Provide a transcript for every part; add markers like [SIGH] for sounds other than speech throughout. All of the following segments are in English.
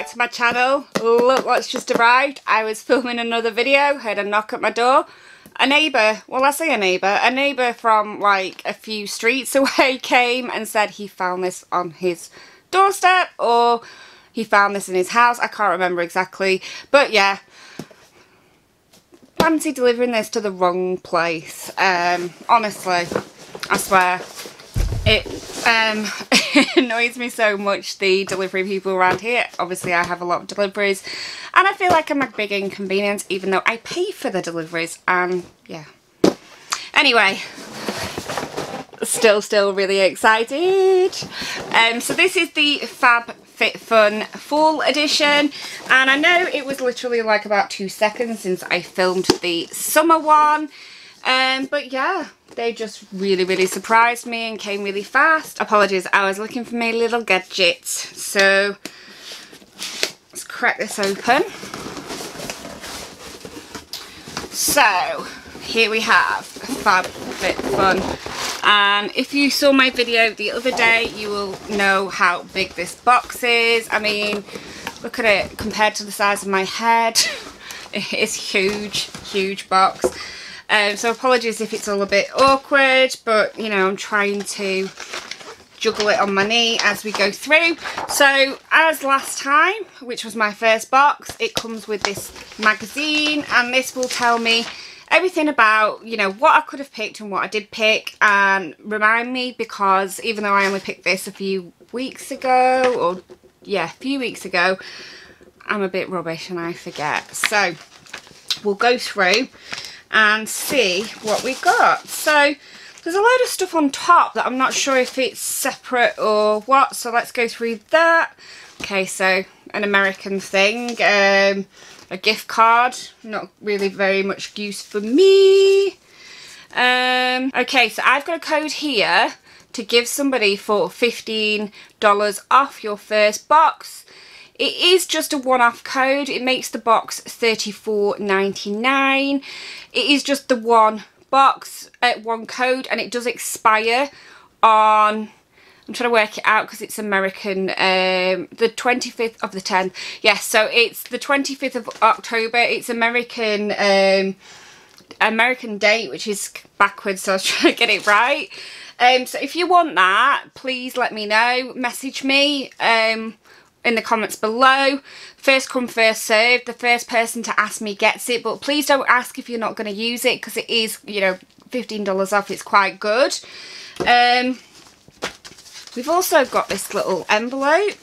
back to my channel. Look what's just arrived. I was filming another video, heard a knock at my door. A neighbour, well I say a neighbour, a neighbour from like a few streets [LAUGHS] away came and said he found this on his doorstep or he found this in his house. I can't remember exactly. But yeah, fancy delivering this to the wrong place. Um, honestly, I swear. It um, [LAUGHS] annoys me so much, the delivery people around here. Obviously, I have a lot of deliveries. And I feel like I'm a big inconvenience, even though I pay for the deliveries. And, yeah. Anyway, still, still really excited. Um, so this is the Fab Fit Fun Fall Edition. And I know it was literally like about two seconds since I filmed the summer one. Um, but yeah, they just really, really surprised me and came really fast. Apologies, I was looking for my little gadgets. So, let's crack this open. So, here we have Fab Fit Fun. And if you saw my video the other day, you will know how big this box is. I mean, look at it compared to the size of my head. [LAUGHS] It is huge, huge box. Um, so apologies if it's all a bit awkward, but you know, I'm trying to juggle it on my knee as we go through. So as last time, which was my first box, it comes with this magazine and this will tell me everything about, you know, what I could have picked and what I did pick and remind me because even though I only picked this a few weeks ago or yeah, a few weeks ago, I'm a bit rubbish and I forget. So we'll go through and see what we got. So there's a load of stuff on top that I'm not sure if it's separate or what. So let's go through that. Okay, so an American thing. Um, a gift card. Not really very much use for me. Um, okay, so I've got a code here to give somebody for $15 off your first box. It is just a one-off code. It makes the box $34.99. It is just the one box at uh, one code and it does expire on I'm trying to work it out because it's American um, the 25th of the 10th yes so it's the 25th of October it's American um, American date which is backwards so I was [LAUGHS] trying to get it right um, so if you want that please let me know message me um, in the comments below. First come, first served. The first person to ask me gets it. But please don't ask if you're not going to use it because it is, you know, $15 off. It's quite good. Um, we've also got this little envelope.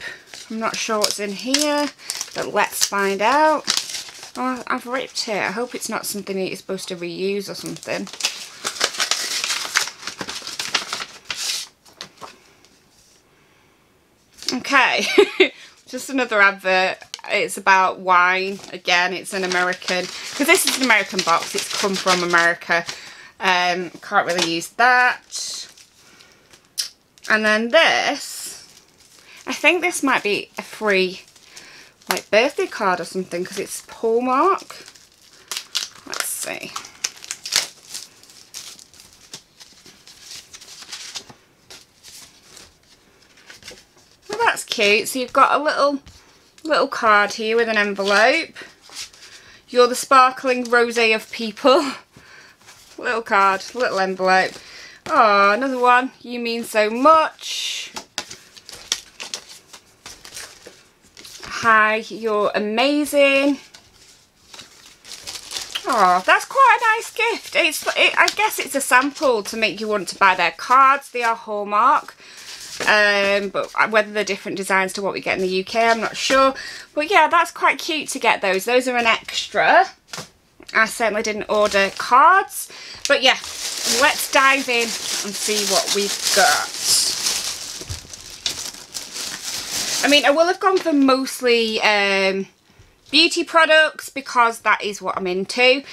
I'm not sure what's in here, but let's find out. Oh, I've ripped it. I hope it's not something that you're supposed to reuse or something. Okay. [LAUGHS] just another advert. It's about wine. Again it's an American because this is an American box. It's come from America. Um can't really use that. And then this. I think this might be a free like birthday card or something because it's Hallmark let's see that's cute. So you've got a little little card here with an envelope. You're the sparkling rosé of people. [LAUGHS] little card, little envelope. Oh, another one. You mean so much. Hi, you're amazing. Oh, that's quite a nice gift. It's, it, I guess it's a sample to make you want to buy their cards. They are Hallmark um, but whether they're different designs to what we get in the UK I'm not sure. But yeah that's quite cute to get those. Those are an extra. I certainly didn't order cards. But yeah let's dive in and see what we've got. I mean I will have gone for mostly um, beauty products because that is what I'm into.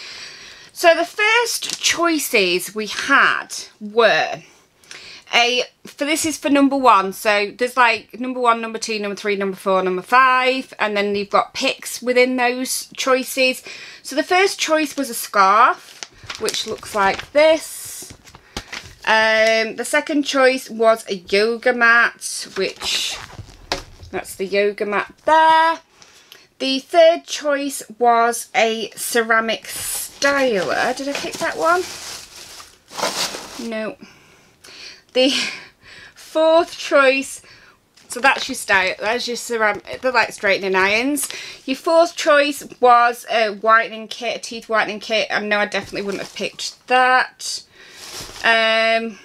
So the first choices we had were a for this is for number one so there's like number one number two number three number four number five and then you've got picks within those choices so the first choice was a scarf which looks like this um the second choice was a yoga mat which that's the yoga mat there The third choice was a ceramic styler. Did I pick that one? No. The [LAUGHS] fourth choice so that's your style, that's your ceramic, they're like straightening irons. Your fourth choice was a whitening kit, a teeth whitening kit. I know I definitely wouldn't have picked that. Um,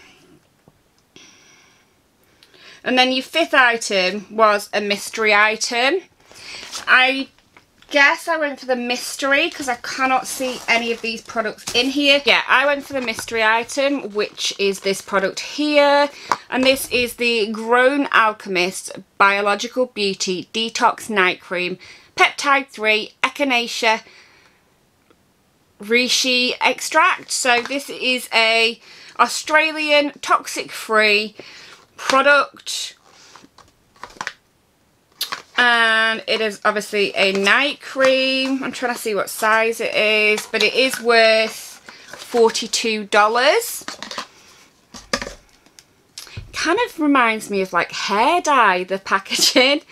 and then your fifth item was a mystery item. I guess I went for the mystery because I cannot see any of these products in here. Yeah, I went for the mystery item, which is this product here. And this is the Grown Alchemist Biological Beauty Detox Night Cream Peptide 3 Echinacea Reishi Extract. So this is a Australian toxic free product and it is obviously a night cream. I'm trying to see what size it is but it is worth $42 kind of reminds me of like hair dye the packaging. [LAUGHS]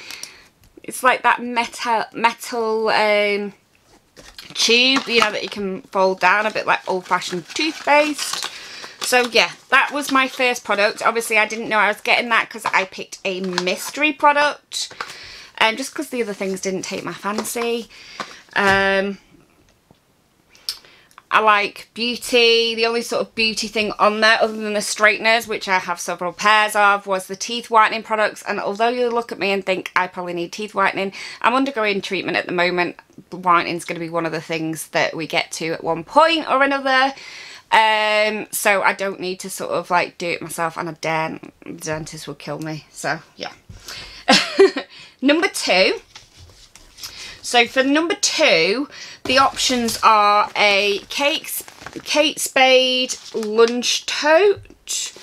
It's like that metal metal um, tube you know that you can fold down a bit like old-fashioned toothpaste. So yeah, that was my first product. Obviously I didn't know I was getting that because I picked a mystery product um, just because the other things didn't take my fancy. Um, I like beauty. The only sort of beauty thing on there other than the straighteners, which I have several pairs of, was the teeth whitening products. And although you look at me and think I probably need teeth whitening, I'm undergoing treatment at the moment. Whitening is going to be one of the things that we get to at one point or another. Um, so I don't need to sort of like do it myself and a dent, dentist will kill me. So yeah. Number two. So for number two, the options are a Kate, Kate Spade lunch tote,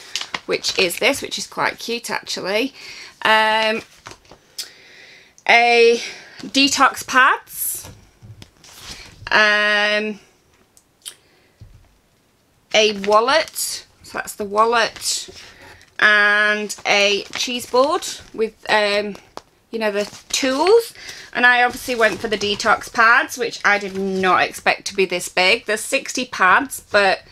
which is this, which is quite cute actually. Um, a detox pads. Um, a wallet. So that's the wallet. And a cheese board with um, you know, the tools. And I obviously went for the detox pads, which I did not expect to be this big. There's 60 pads, but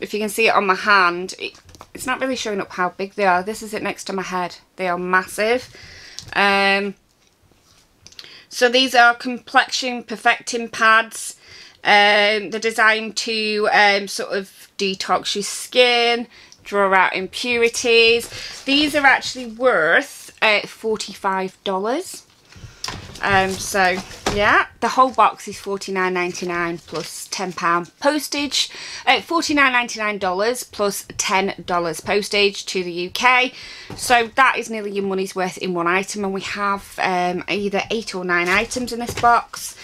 if you can see it on my hand, it, it's not really showing up how big they are. This is it next to my head. They are massive. Um, so these are complexion perfecting pads. Um, they're designed to um, sort of detox your skin, draw out impurities. These are actually worth at $45. Um, so yeah, the whole box is $49.99 plus £10 postage. At $49.99 plus $10 postage to the UK. So that is nearly your money's worth in one item and we have um, either eight or nine items in this box.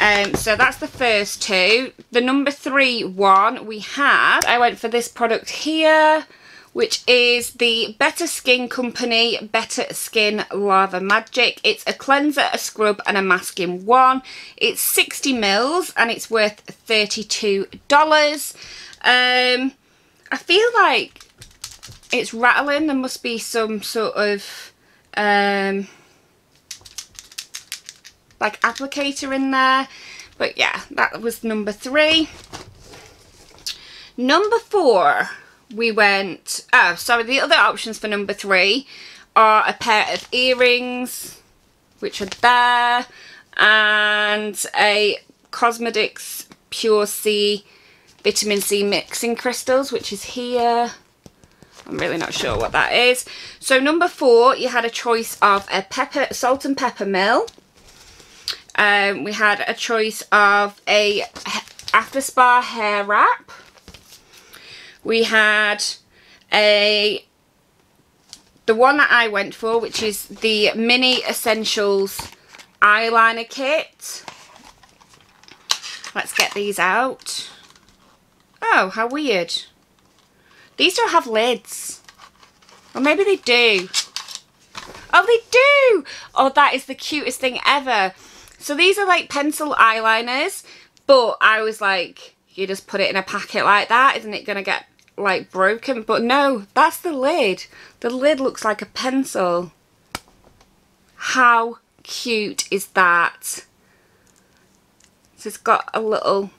Um, so that's the first two. The number three one we had, I went for this product here which is the Better Skin Company Better Skin Lava Magic. It's a cleanser, a scrub and a mask in one. It's 60 mils and it's worth $32. Um, I feel like it's rattling. There must be some sort of um, like applicator in there. But yeah, that was number three. Number four we went, oh, sorry, the other options for number three are a pair of earrings, which are there, and a Cosmetics Pure C Vitamin C Mixing Crystals, which is here. I'm really not sure what that is. So number four, you had a choice of a pepper, salt and pepper mill. Um, we had a choice of a after spa hair wrap we had a the one that I went for which is the mini essentials eyeliner kit. Let's get these out. Oh how weird. These don't have lids. Or maybe they do. Oh they do! Oh that is the cutest thing ever. So these are like pencil eyeliners but I was like you just put it in a packet like that isn't it gonna get like broken but no that's the lid the lid looks like a pencil how cute is that So it's got a little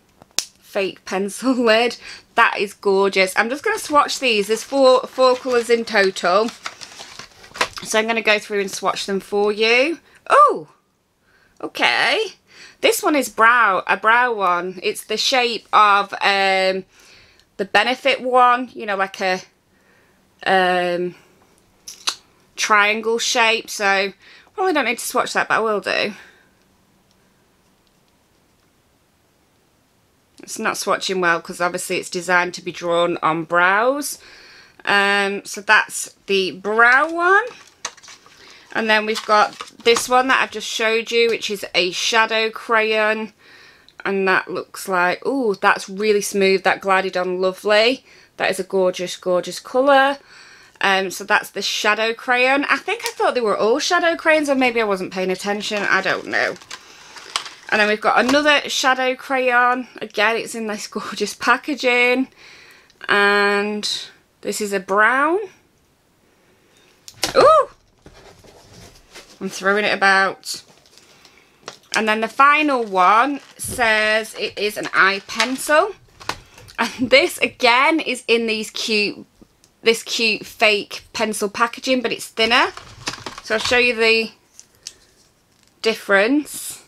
fake pencil [LAUGHS] lid. That is gorgeous. I'm just going to swatch these. There's four, four colours in total. So I'm going to go through and swatch them for you. Oh, okay. This one is brow, a brow one. It's the shape of um, the Benefit one, you know, like a um, triangle shape. So probably don't need to swatch that, but I will do. It's not swatching well because obviously it's designed to be drawn on brows. Um, so that's the brow one. And then we've got this one that I've just showed you, which is a shadow crayon. And that looks like, oh, that's really smooth. That glided on lovely. That is a gorgeous, gorgeous colour. Um, so that's the shadow crayon. I think I thought they were all shadow crayons or maybe I wasn't paying attention. I don't know. And then we've got another shadow crayon. Again, it's in this [LAUGHS] gorgeous packaging. And this is a brown. Ooh! I'm throwing it about. And then the final one says it is an eye pencil. And [LAUGHS] this again is in these cute, this cute fake pencil packaging, but it's thinner. So I'll show you the difference.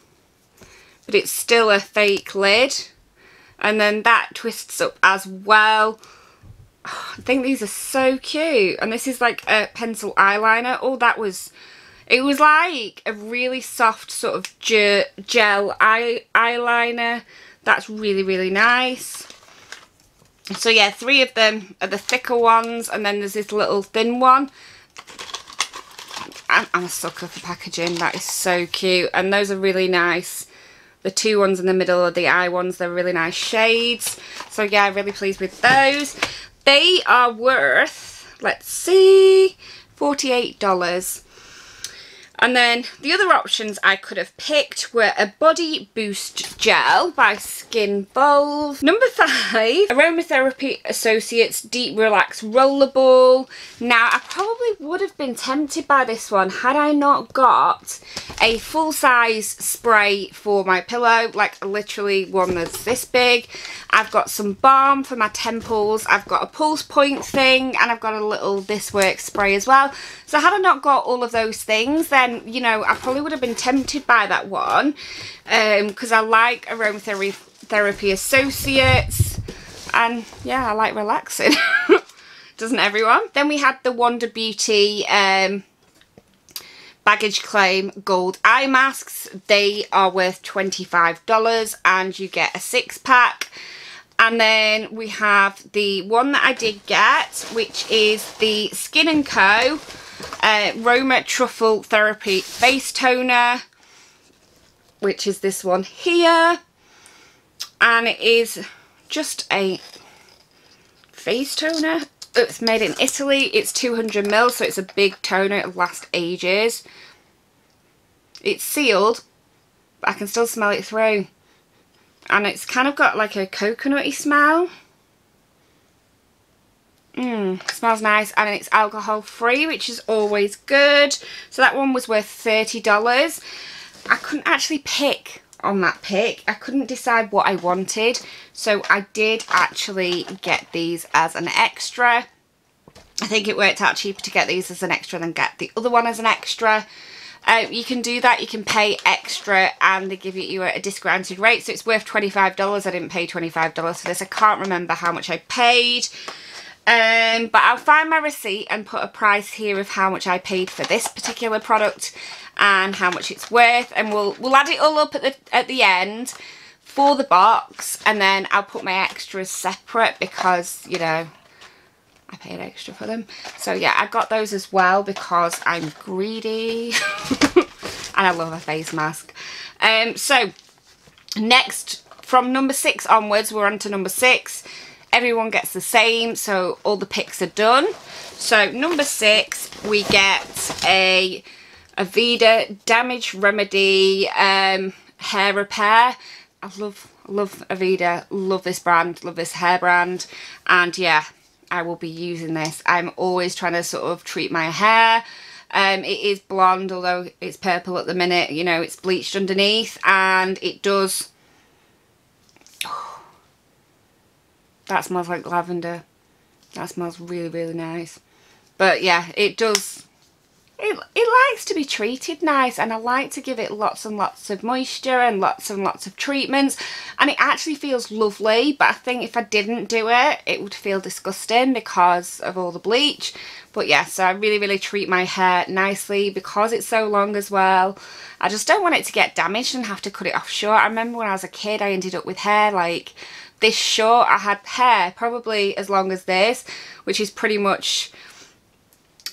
But it's still a fake lid. And then that twists up as well. Oh, [SIGHS] I think these are so cute. And this is like a pencil eyeliner. Oh, that was it was like a really soft sort of gel eye eyeliner. That's really, really nice. So yeah, three of them are the thicker ones and then there's this little thin one. I'm, I'm a sucker for packaging. That is so cute. And those are really nice. The two ones in the middle are the eye ones. They're really nice shades. So yeah, really pleased with those. They are worth, let's see, $48. And then the other options I could have picked were a Body Boost Gel by Skin Volve. Number five, Aromatherapy Associates Deep Relax Rollerball. Now, I probably would have been tempted by this one had I not got a full-size spray for my pillow, like literally one that's this big. I've got some balm for my temples, I've got a pulse point thing, and I've got a little This Works spray as well. So had I not got all of those things, then, you know, I probably would have been tempted by that one. Because um, I like aromatherapy associates. And, yeah, I like relaxing. [LAUGHS] Doesn't everyone? Then we had the Wander Beauty... Um, baggage claim gold eye masks they are worth $25 and you get a six pack and then we have the one that I did get, which is the Skin & Co. Uh, Roma Truffle Therapy Face Toner, which is this one here. And it is just a face toner. It's made in Italy. It's 200ml, so it's a big toner. It'll last ages. It's sealed, but I can still smell it through and it's kind of got like a coconutty smell. Mmm, smells nice and it's alcohol free which is always good. So that one was worth $30. I couldn't actually pick on that pick. I couldn't decide what I wanted so I did actually get these as an extra. I think it worked out cheaper to get these as an extra than get the other one as an extra. Uh, you can do that. You can pay extra and they give you a discounted rate. So it's worth $25. I didn't pay $25 for this. I can't remember how much I paid. Um, but I'll find my receipt and put a price here of how much I paid for this particular product and how much it's worth. And we'll, we'll add it all up at the, at the end for the box. And then I'll put my extras separate because, you know, I paid extra for them. So yeah, I got those as well because I'm greedy. [LAUGHS] and I love a face mask. Um, so, next, from number six onwards, we're on to number six. Everyone gets the same, so all the picks are done. So, number six, we get a Aveda Damage Remedy um, Hair Repair. I love, love Aveda, love this brand, love this hair brand. And yeah, I will be using this. I'm always trying to sort of treat my hair. Um, it is blonde, although it's purple at the minute. You know, it's bleached underneath and it does that smells like lavender. That smells really, really nice. But yeah, it does it, it likes to be treated nice and I like to give it lots and lots of moisture and lots and lots of treatments and it actually feels lovely but I think if I didn't do it it would feel disgusting because of all the bleach but yeah, so I really really treat my hair nicely because it's so long as well I just don't want it to get damaged and have to cut it off short I remember when I was a kid I ended up with hair like this short I had hair probably as long as this which is pretty much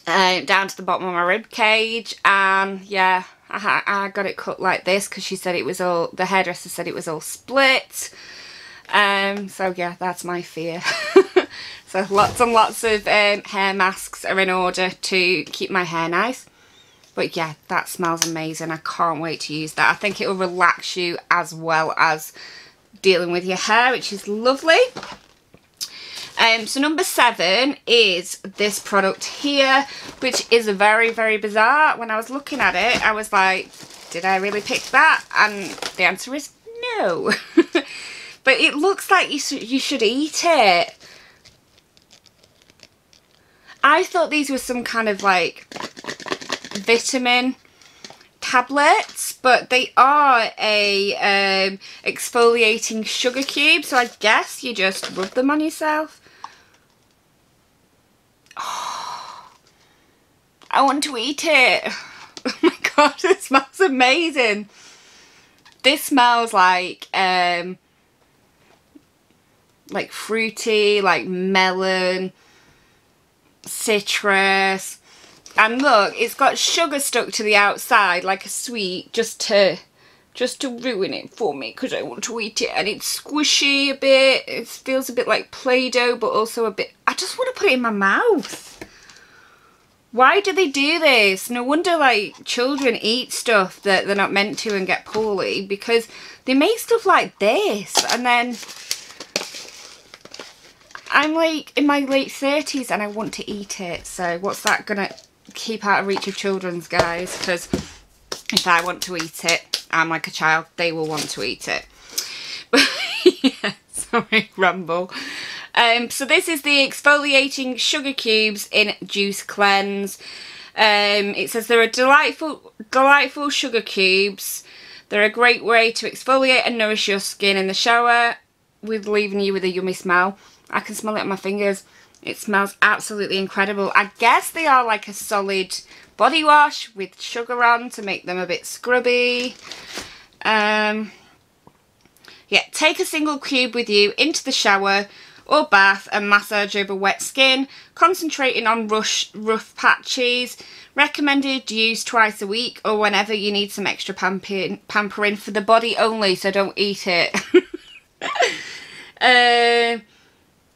uh, down to the bottom of my rib cage. And yeah I, I got it cut like this because she said it was all the hairdresser said it was all split. Um so yeah that's my fear. [LAUGHS] So lots and lots of um, hair masks are in order to keep my hair nice. But yeah that smells amazing. I can't wait to use that. I think it will relax you as well as dealing with your hair which is lovely um, so number seven is this product here, which is a very, very bizarre. When I was looking at it, I was like, did I really pick that? And the answer is no. [LAUGHS] but it looks like you, you should eat it. I thought these were some kind of like vitamin tablets but they are a um, exfoliating sugar cube so I guess you just rub them on yourself Oh, I want to eat it. [LAUGHS] Oh my god, it smells amazing. This smells like um like fruity, like melon, citrus. And look, it's got sugar stuck to the outside like a sweet just to just to ruin it for me because I want to eat it and it's squishy a bit. It feels a bit like play-doh but also a bit I just want to put it in my mouth. Why do they do this? No wonder like children eat stuff that they're not meant to and get poorly because they make stuff like this and then I'm like in my late 30s and I want to eat it so what's that gonna keep out of reach of children's guys because if I want to eat it I'm like a child, they will want to eat it. [LAUGHS] yeah, sorry, rumble. Um, so this is the exfoliating sugar cubes in Juice Cleanse. Um, it says they're a delightful, delightful sugar cubes. They're a great way to exfoliate and nourish your skin in the shower with leaving you with a yummy smell. I can smell it on my fingers. It smells absolutely incredible. I guess they are like a solid body wash with sugar on to make them a bit scrubby. Um, yeah, take a single cube with you into the shower or bath and massage over wet skin, concentrating on rush, rough patches. Recommended use twice a week or whenever you need some extra pampering, pampering for the body only, so don't eat it. [LAUGHS] uh,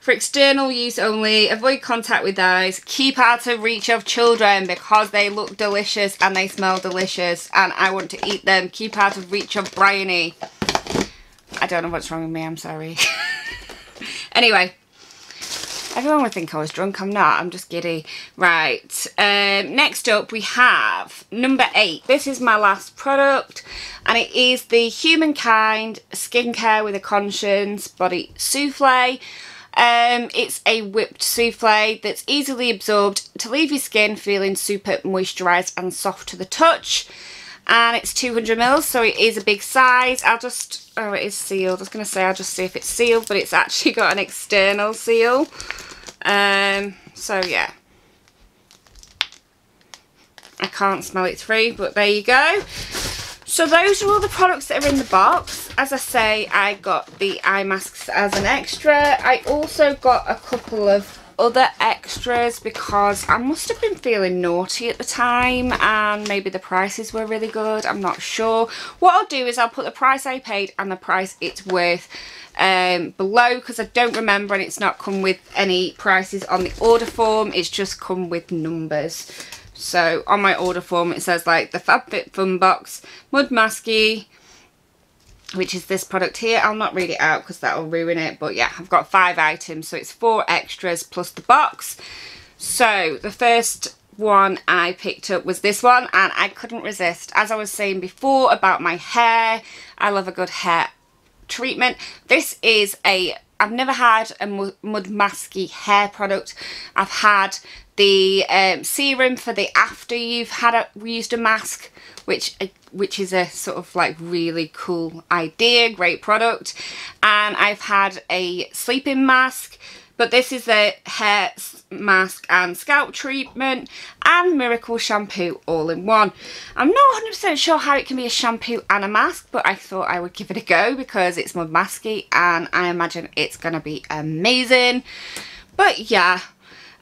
for external use only, avoid contact with eyes, keep out of reach of children because they look delicious and they smell delicious and I want to eat them. Keep out of reach of Briony. I don't know what's wrong with me, I'm sorry. [LAUGHS] anyway, everyone would think I was drunk, I'm not, I'm just giddy. Right, um, next up we have number eight. This is my last product and it is the Humankind Skincare with a Conscience Body Souffle. Um, it's a whipped souffle that's easily absorbed to leave your skin feeling super moisturised and soft to the touch. And it's 200 mils, so it is a big size. I'll just, oh, it is sealed. I was going to say I'll just see if it's sealed, but it's actually [LAUGHS] got an external seal. Um, so yeah. I can't smell it through, but there you go. So those are all the products that are in the box. As I say, I got the eye masks as an extra. I also got a couple of other extras because I must have been feeling naughty at the time and maybe the prices were really good. I'm not sure. What I'll do is I'll put the price I paid and the price it's worth um, below because I don't remember and it's not come with any prices on the order form. It's just come with numbers. So on my order form it says like the FabFitFun box, Mud Masky, which is this product here. I'll not read it out because that will ruin it. But yeah, I've got five items. So it's four extras plus the box. So the first one I picked up was this one and I couldn't resist. As I was saying before about my hair, I love a good hair treatment. This is a, I've never had a mud masky hair product. I've had the um, serum for the after you've had a, used a mask, which uh, which is a sort of like really cool idea, great product. And I've had a sleeping mask, but this is the hair mask and scalp treatment and miracle shampoo all in one i'm not 100 percent sure how it can be a shampoo and a mask but i thought i would give it a go because it's Mud Masky and i imagine it's gonna be amazing but yeah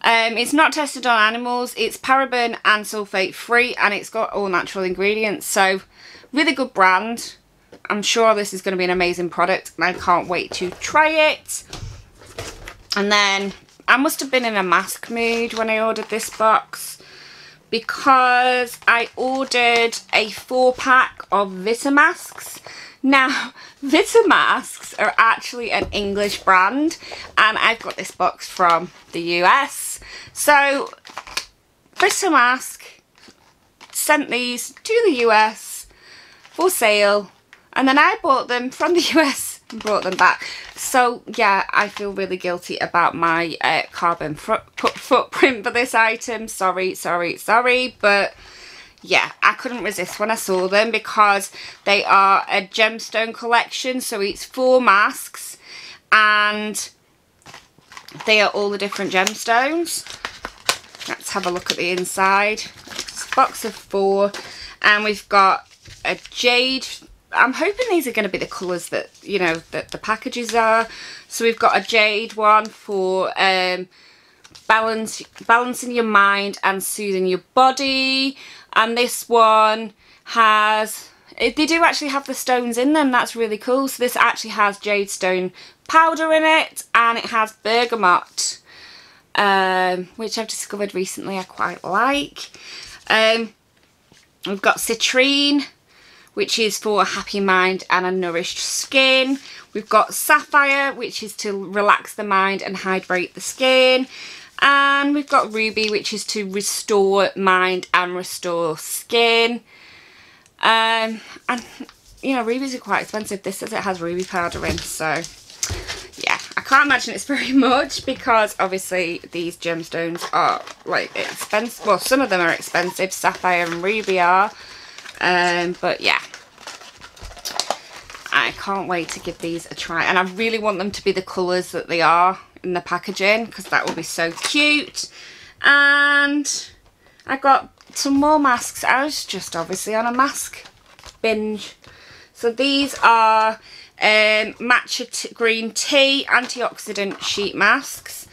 um, it's not tested on animals it's paraben and sulfate free and it's got all natural ingredients so really good brand i'm sure this is going to be an amazing product and i can't wait to try it and then I must have been in a mask mood when I ordered this box because I ordered a four pack of Vitamasques. Now, [LAUGHS] Vitamasques are actually an English brand and I've got this box from the US. So, Vitamask sent these to the US for sale and then I bought them from the [LAUGHS] US and brought them back. So yeah, I feel really guilty about my uh, carbon footprint for this item. Sorry, sorry, sorry, but yeah, I couldn't resist when I saw them because they are a gemstone collection. So it's four masks and they are all the different gemstones. Let's have a look at the inside. It's a box of four and we've got a jade I'm hoping these are going to be the colours that, you know, that the packages are. So we've got a jade one for um, balance, balancing your mind and soothing your body. And this one has, they do actually have the stones in them. That's really cool. So this actually has jade stone powder in it and it has bergamot. Um, which I've discovered recently I quite like. Um, we've got citrine, which is for a happy mind and a nourished skin. We've got Sapphire, which is to relax the mind and hydrate the skin. And we've got Ruby, which is to restore mind and restore skin. Um, and, you know, rubies are quite expensive. This says it has ruby powder in, so yeah, I can't imagine it's [LAUGHS] very much because obviously these gemstones are like expensive. Well, some of them are expensive, sapphire and ruby are. Um, but yeah, I can't wait to give these a try. And I really want them to be the colours that they are in the packaging because that will be so cute. And I got some more masks. I was just obviously on a mask binge. So these are um, matcha green tea antioxidant sheet masks.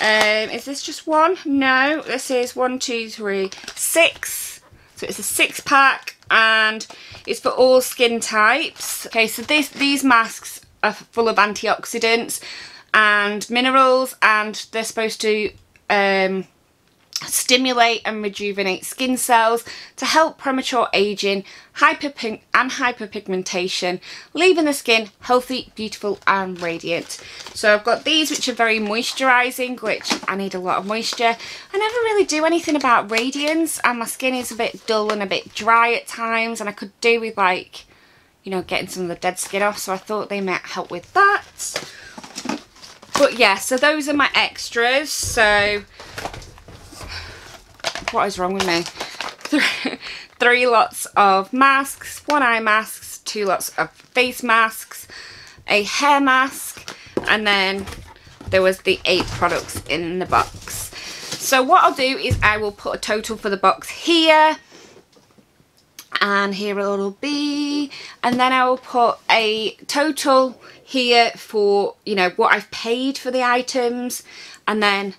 Um, is this just one? No, this is one, two, three, six. So it's a six pack and it's for all skin types. Okay, so this, these masks are full of antioxidants and minerals and they're supposed to um, stimulate and rejuvenate skin cells to help premature aging hyperpig and hyperpigmentation, leaving the skin healthy, beautiful and radiant. So I've got these which are very moisturising, which I need a lot of moisture. I never really do anything about radiance and my skin is a bit dull and a bit dry at times and I could do with like, you know, getting some of the dead skin off. So I thought they might help with that. But yeah, so those are my extras. So what is wrong with me? [LAUGHS] Three, lots of masks, one eye masks, two lots of face masks, a hair mask, and then there was the eight products in the box. So what I'll do is I will put a total for the box here and here it'll be and then I will put a total here for you know what I've paid for the items and then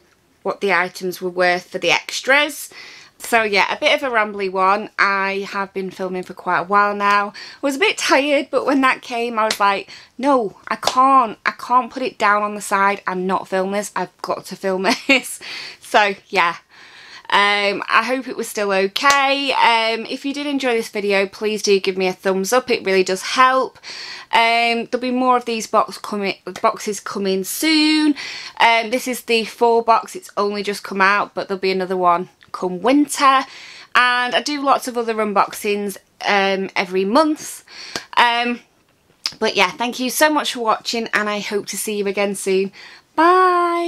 what the items were worth for the extras. So yeah, a bit of a rambly one. I have been filming for quite a while now. I was a bit tired, but when that came, I was like, no, I can't. I can't put it down on the side and not film this. I've got to film [LAUGHS] this. So yeah, um, I hope it was still okay. Um, if you did enjoy this video, please do give me a thumbs up. It really does help. Um, there'll be more of these box coming, boxes coming soon. Um, this is the four box. It's only just come out, but there'll be another one come winter. And I do lots of other unboxings um, every month. Um, but yeah, thank you so much for watching and I hope to see you again soon. Bye!